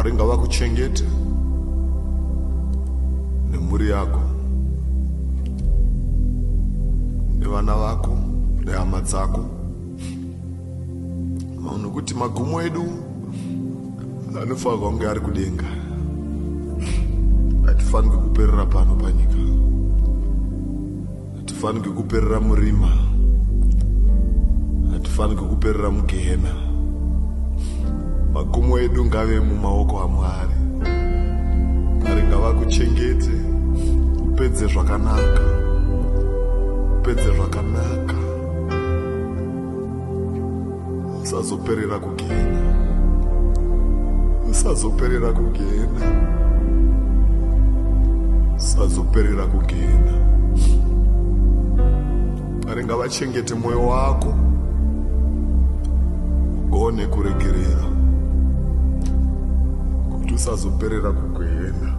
mwari ngavakuchengete nemhuri yako nevana vako nehama dzako. Nokuti magumo edu anofanirwa kunge ari kudenga. Hatifanirwi kuperera pano panyika. Hatifanirwi kuperera murima. Hatifanirwi kuperera mugehena magumo edu ngave mumaoko amwari. Mwari ngavakuchengete upedze zvakanaka upedze zvakanaka. Usazoperera kugehena usazoperera kugehena usazoperera kugehena mwari ngavachengete mwoyo wako ugone kuregerera kuti usazoperera kugehena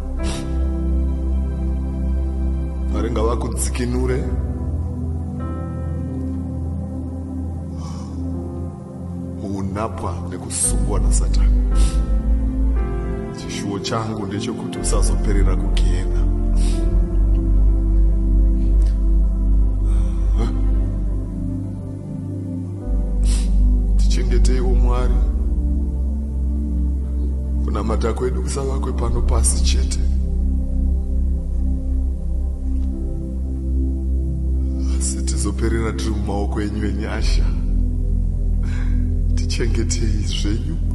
mwari ngavakudzikinure muunapwa nekusungwa nasatani. Chishuwo changu ndechekuti usazoperera kugehena tichengeteiwo mwari kunamata kwedu kusavakwe pano pasi chete. Asi tizoperera tiri mumaoko enyu enyasha tichengetei zvenyu